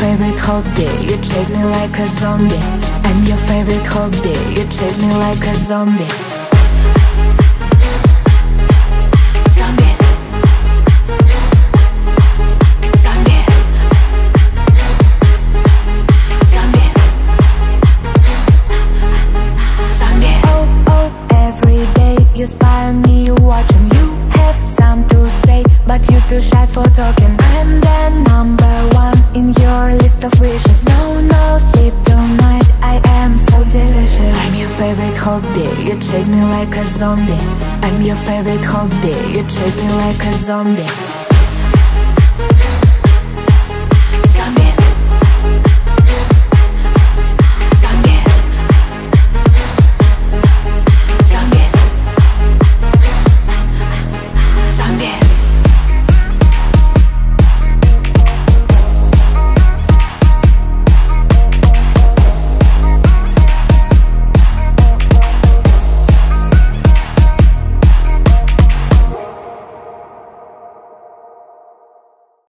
favorite hobby. You chase me like a zombie. I'm your favorite hobby. You chase me like a zombie wishes No, no sleep tonight, I am so delicious. I'm your favorite hobby, you chase me like a zombie. I'm your favorite hobby, you chase me like a zombie